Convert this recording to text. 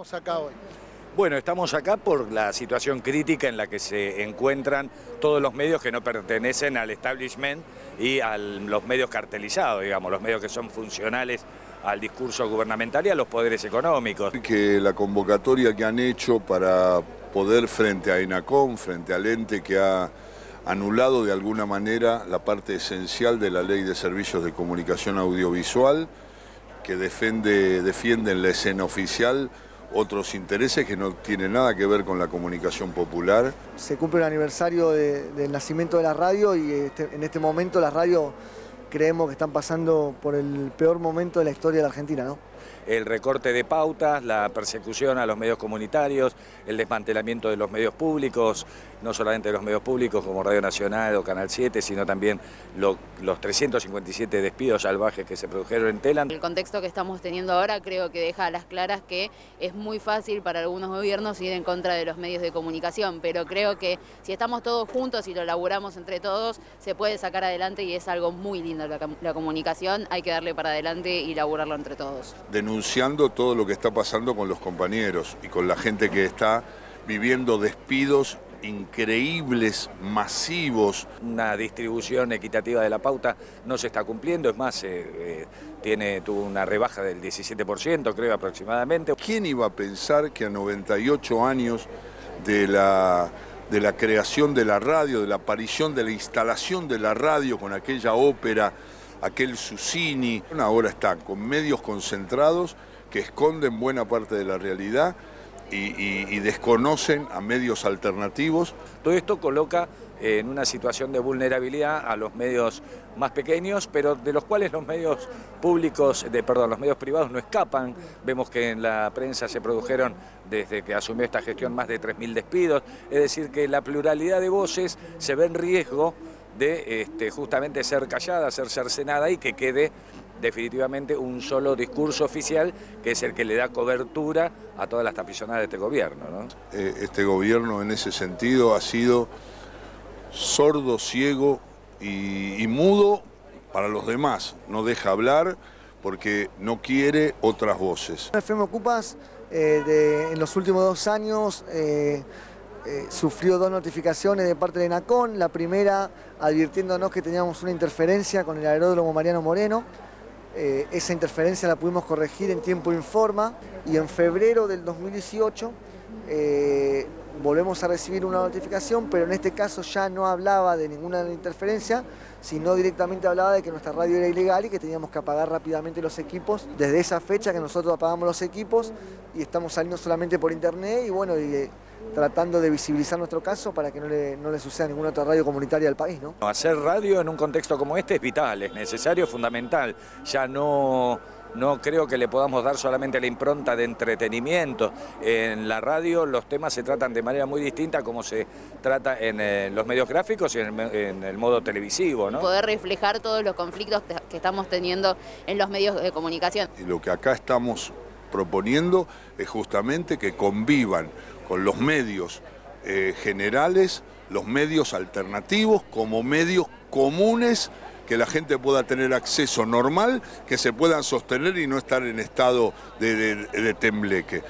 Estamos acá hoy. Bueno, estamos acá por la situación crítica en la que se encuentran todos los medios que no pertenecen al establishment y a los medios cartelizados, digamos, los medios que son funcionales al discurso gubernamental y a los poderes económicos. Que la convocatoria que han hecho para poder frente a ENACOM, frente al ente que ha anulado de alguna manera la parte esencial de la ley de servicios de comunicación audiovisual, que defiende, defienden la escena oficial, otros intereses que no tienen nada que ver con la comunicación popular. Se cumple el aniversario del nacimiento de la radio y este, en este momento la radio creemos que están pasando por el peor momento de la historia de la Argentina, ¿no? El recorte de pautas, la persecución a los medios comunitarios, el desmantelamiento de los medios públicos, no solamente de los medios públicos como Radio Nacional o Canal 7, sino también los 357 despidos salvajes que se produjeron en Telan. El contexto que estamos teniendo ahora creo que deja a las claras que es muy fácil para algunos gobiernos ir en contra de los medios de comunicación, pero creo que si estamos todos juntos y lo laburamos entre todos, se puede sacar adelante y es algo muy lindo la, comunicación, hay que darle para adelante y laburarlo entre todos. Denunciando todo lo que está pasando con los compañeros y con la gente que está viviendo despidos increíbles, masivos. Una distribución equitativa de la pauta no se está cumpliendo, es más, eh, eh, tiene, tuvo una rebaja del 17%, creo aproximadamente. ¿Quién iba a pensar que a 98 años de la, de la creación de la radio, de la aparición de la instalación de la radio con aquella ópera, aquel Susini, ahora están con medios concentrados que esconden buena parte de la realidad y, desconocen a medios alternativos. Todo esto coloca en una situación de vulnerabilidad a los medios más pequeños, pero de los cuales los medios públicos, de, perdón, los medios privados no escapan. Vemos que en la prensa se produjeron, desde que asumió esta gestión, más de 3.000 despidos. Es decir, que la pluralidad de voces se ve en riesgo de este, justamente ser callada, ser cercenada y que quede definitivamente un solo discurso oficial que es el que le da cobertura a todas las tapizonadas de este gobierno. Eh, este gobierno en ese sentido ha sido sordo, ciego y, mudo para los demás. No deja hablar porque no quiere otras voces. FM Ocupas eh, en los últimos dos años eh, sufrió dos notificaciones de parte de NACON. La primera advirtiéndonos que teníamos una interferencia con el aeródromo Mariano Moreno. Eh, esa interferencia la pudimos corregir en tiempo informa y en febrero del 2018 eh, volvemos a recibir una notificación, pero en este caso ya no hablaba de ninguna interferencia, sino directamente hablaba de que nuestra radio era ilegal y que teníamos que apagar rápidamente los equipos. Desde esa fecha que nosotros apagamos los equipos y estamos saliendo solamente por internet y bueno, y, eh, tratando de visibilizar nuestro caso para que no le, no le suceda a ninguna otra radio comunitaria del país. ¿no? Hacer radio en un contexto como este es vital, es necesario, fundamental. Ya no, no creo que le podamos dar solamente la impronta de entretenimiento. En la radio los temas se tratan de manera muy distinta como se trata en eh, los medios gráficos y en el, modo televisivo. ¿no? Poder reflejar todos los conflictos que estamos teniendo en los medios de comunicación. Y lo que acá estamos proponiendo es justamente que convivan con los medios eh, generales, los medios alternativos, como medios comunes que la gente pueda tener acceso normal, que se puedan sostener y no estar en estado de tembleque.